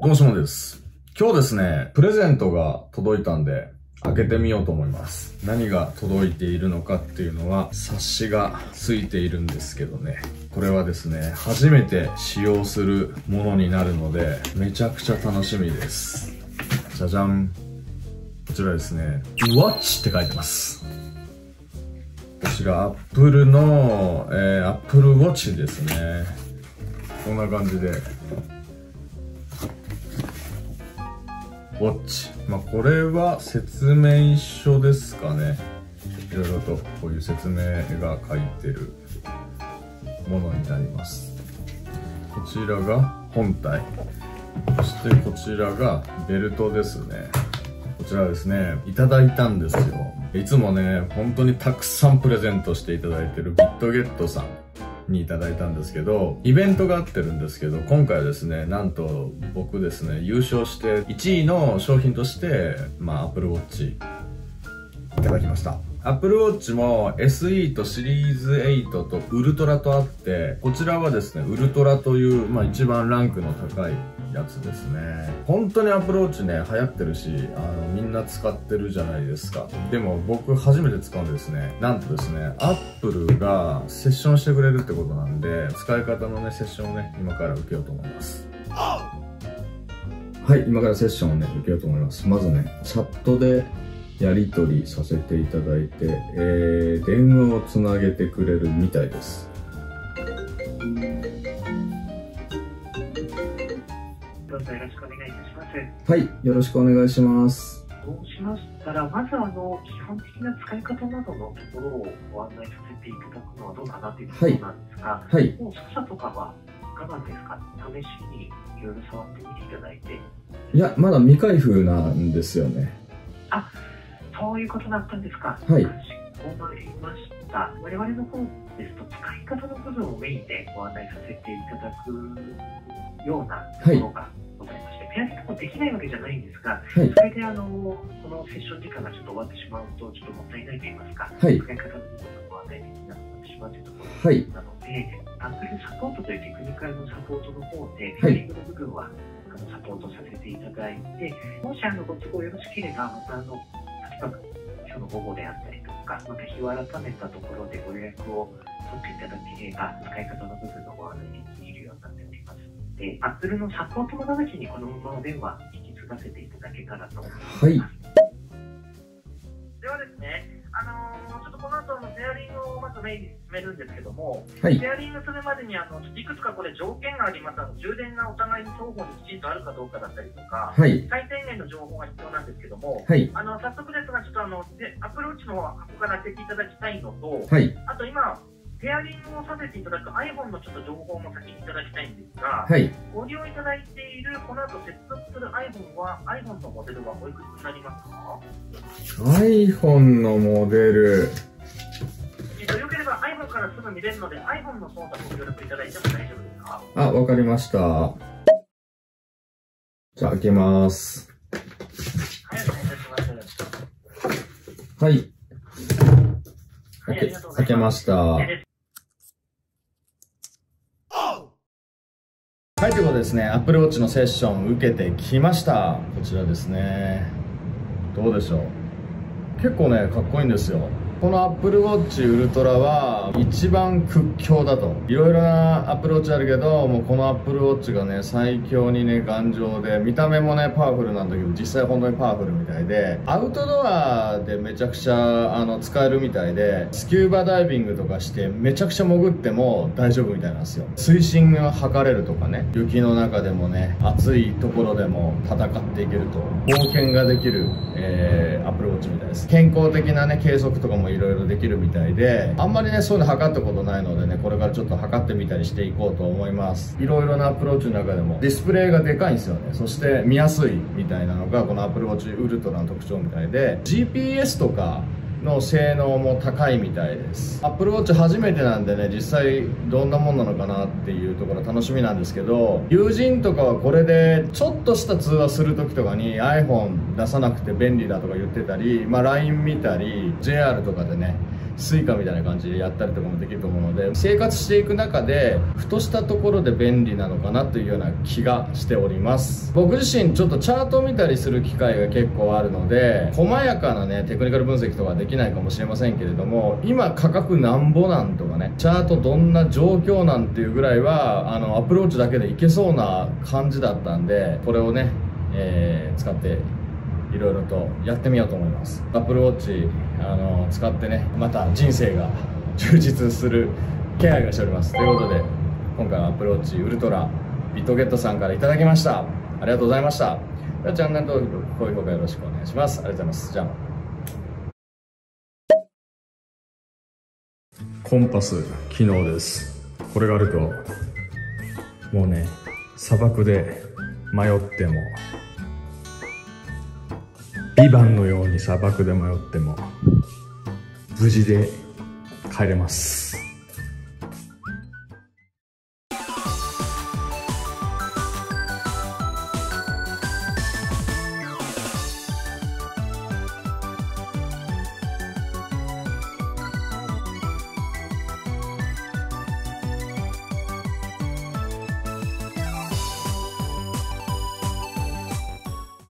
どうもしもです。今日ですね、プレゼントが届いたんで、開けてみようと思います。何が届いているのかっていうのは、冊子が付いているんですけどね。これはですね、初めて使用するものになるので、めちゃくちゃ楽しみです。じゃじゃん。こちらですね、Watch って書いてます。こちら、Apple の、えー、Apple Watch ですね。こんな感じで、ウォッチ。まあ、これは説明書ですかね。いろいろとこういう説明が書いてるものになります。こちらが本体。そしてこちらがベルトですね。こちらですね、いただいたんですよ。いつもね、本当にたくさんプレゼントしていただいてるビットゲットさん。にいただいたんですけど、イベントがあってるんですけど、今回はですね、なんと僕ですね、優勝して1位の商品として、まあ、Apple Watch いただきました。Apple Watch も SE とシリーズ8とウルトラとあって、こちらはですね、ウルトラという、まあ一番ランクの高いやつですね。本当に Apple Watch ね、流行ってるし、あの、みんな使ってるじゃないですか。でも僕初めて使うんですね。なんとですね、Apple がセッションしてくれるってことなんで、使い方のね、セッションをね、今から受けようと思います。はい、今からセッションをね、受けようと思います。まずね、チャットでやり取りさせていただいて、えー、電話をつなげてくれるみたいです。どうぞよろしくお願いいたします。はい、よろしくお願いします。そうしましたら、まずあの基本的な使い方などのところをご案内させていただくのはどうかなというところなんですが、はい、もう操作とかはいかがですか？試しにいろいろ触ってみていただいて。いや、まだ未開封なんですよね。あ、そういうことだったんですか。はい。かしこまりました。我々の方ですと、使い方の部分をメインでご案内させていただくようなところがはい、ペアリングもできないわけじゃないんですが、はい、それであのこのセッション時間がちょっと終わってしまうと、ちょっともったいないと言いますか、はい、使い方の部分をご案内できなくなってしまうというところなので、アプリサポートというテクニカルのサポートの方で、ペアリングの部分は、あのサポートさせていただいて、もしあのご都合よろしければ、またあの今日の午後であったりとか、また日を改めたところでご予約を取っていただければ、使い方の部分のご案内にますので、Apple のサポート窓口にこのままお電話引き継がせていただけたらと思います。はい。ではですね、あのー、ちょっとこの後のペアリングをまずメインに進めるんですけども、はい、ペアリングするまでにあのいくつかこれ条件があります。あの充電がお互いに双方にきちんとあるかどうかだったりとか、はい、最低限の情報が必要なんですけども、はい、あの早速ですがちょっとあのでアプローチの方から開けていただきたいのと、はい、あと今ペアリングをさせていただく iPhone のちょっと情報も先にいただきたいんですが、はい、ご利用いただいているこの後接続する iPhone は iPhone のモデルはおいくつになりますか？iPhone のモデルえっと、よければ iPhone からすぐ見れるので iPhone の操作ご協力いただいても大丈夫ですか？あ、わかりました。じゃあ開けます。はい、お願いいたします。はい。開け、開けました。はい、ということですね、Apple Watch のセッション受けてきました。こちらですね。どうでしょう。結構ね、かっこいいんですよ。この Apple Watch Ultra は一番屈強だと。いろいろな Apple Watch あるけど、もうこの Apple Watch がね、最強にね、頑丈で、見た目もね、パワフルなんだけど、実際本当にパワフルみたいで、アウトドアでめちゃくちゃ、あの、使えるみたいで、スキューバダイビングとかして、めちゃくちゃ潜っても大丈夫みたいなんですよ。水深が測れるとかね、雪の中でもね、暑いところでも戦っていけると、冒険ができる、えー、Apple Watch みたいです。健康的なね、計測とかもいろいろできるみたいであんまりねそういうの測ったことないのでねこれからちょっと測ってみたりしていこうと思いますいろいろなアプローチの中でもディスプレイがでかいんですよねそして見やすいみたいなのがこの Apple Watch Ultra の特徴みたいで GPS とかの性能も高いみたいです。Apple Watch 初めてなんでね実際どんなもんなのかなっていうところ楽しみなんですけど友人とかはこれでちょっとした通話する時とかに iPhone 出さなくて便利だとか言ってたり、まあ、LINE 見たり JR とかでねSuica みたいな感じでやったりとかもできると思うので生活していく中でふとしたところで便利なのかなというような気がしております。僕自身ちょっとチャートを見たりする機会が結構あるので細やかなねテクニカル分析とかでできないかもしれませんけれども今価格なんぼなんとかねチャートどんな状況なんていうぐらいはあのアップルウォッチだけでいけそうな感じだったんでこれをね、えー、使っていろいろとやってみようと思います。Apple Watch あの使ってねまた人生が 充実する気配がしております。ということで今回は Apple Watch ウルトラビットゲットさんから頂きました。ありがとうございました。ではチャンネル登録高評価よろしくお願いします。ありがとうございます。じゃあ。コンパス機能です。これがあるともうね砂漠で迷ってもビバンのように砂漠で迷っても無事で帰れます。